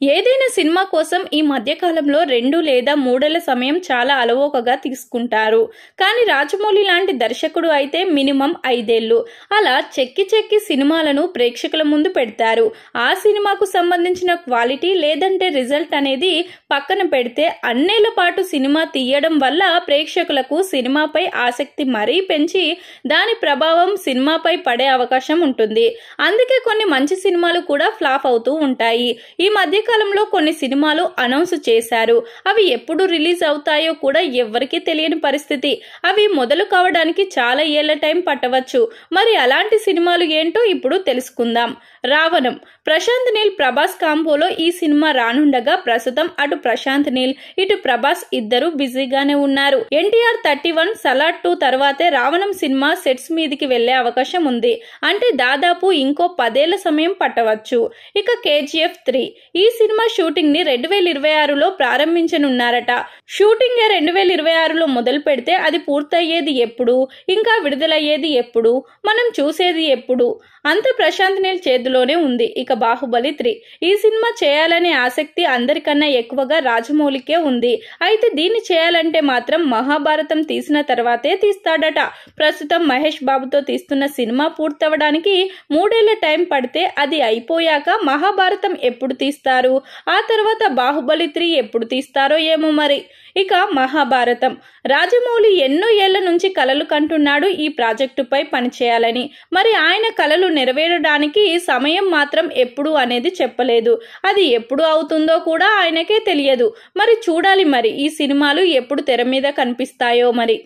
ఏదైనా సినిమా కోసం ఈ మధ్యకాలంలో రెండు లేదా మూడేళ్ళ సమయం చాలా అలవోకగా తీసుకుంటారు. కానీ రాజమౌళి లాంటి దర్శకుడు అయితే మినిమం ఐదేళ్ళు. అలా చెక్కి చెక్కి సినిమాలను ప్రేక్షకుల ముందు పెడతారు. ఆ సినిమాకు సంబంధించిన క్వాలిటీ లేదంటే రిజల్ట్ అనేది పక్కన పెడితే అన్నేళ్ళ పాటు సినిమా తీయడం వల్ల ప్రేక్షకులకు సినిమాపై ఆసక్తి మరీ పెంచి దాని ప్రభావం సినిమాపై పడే అవకాశం ఉంటుంది. అందుకే కొన్ని మంచి సినిమాలు కూడా ఫ్లాప్ అవుతూ ఉంటాయి. ఈ మధ్య కాలంలో కొన్ని సినిమాలు అనౌన్స్ చేశారు. అవి ఎప్పుడు రిలీజ్ అవుతాయో కూడా ఎవ్వరికీ తెలియని పరిస్థితి. అవి మొదలు కావడానికి చాలా ఏళ్ళ టైం పట్టవచ్చు. మరి అలాంటి సినిమాలు ఏంటో ఇప్పుడు తెలుసుకుందాం. రావణం. ప్రశాంత్ నీల్ ప్రభాస్ కాంబోలో ఈ సినిమా రానుండగా ప్రస్తుతం అటు ప్రశాంత్ నీల్ ఇటు ప్రభాస్ ఇద్దరు బిజీగానే ఉన్నారు. NTR thirty one Salaar two తర్వాతే రావణం సినిమా సెట్స్ మీదికి వెళ్ళే అవకాశం ఉంది. అంటే దాదాపు ఇంకో పదేళ్ళ సమయం పట్టవచ్చు. ఇక కేజీఎఫ్ త్రీ. ఈ సినిమా షూటింగ్ని రెండు వేల ఇరవై ఆరులో ప్రారంభించనున్నారట. షూటింగ్ రెండు వేల ఇరవై ఆరులో మొదలు పెడితే అది పూర్తయ్యేది ఎప్పుడు? ఇంకా విడుదలయ్యేది ఎప్పుడు? మనం చూసేది ఎప్పుడు? అంత ప్రశాంత్ నీల్ చేతిలోనే ఉంది. ఇక బాహుబలి త్రీ. ఈ సినిమా చేయాలనే ఆసక్తి అందరికన్నా ఎక్కువగా రాజమౌళికే ఉంది. అయితే దీన్ని చేయాలంటే మాత్రం మహాభారతం తీసిన తర్వాతే తీస్తాడట. ప్రస్తుతం మహేష్ బాబుతో తీస్తున్న సినిమా పూర్తవడానికి మూడేళ్ళ టైం పడితే అది అయిపోయాక మహాభారతం ఎప్పుడు తీస్తారు? ఆ తర్వాత బాహుబలి త్రీ ఎప్పుడు తీస్తారో ఏమో మరి? ఇక మహాభారతం. రాజమౌళి ఎన్నో ఏళ్ళ నుంచి కలలు కంటున్నాడు ఈ ప్రాజెక్టుపై పనిచేయాలని. మరి ఆయన కలలు నెరవేరడానికి సమయం మాత్రం ఎప్పుడు అనేది చెప్పలేదు. అది ఎప్పుడు అవుతుందో కూడా ఆయనకే తెలియదు. మరి చూడాలి మరి ఈ సినిమాలు ఎప్పుడు తెర మీద కనిపిస్తాయో మరి.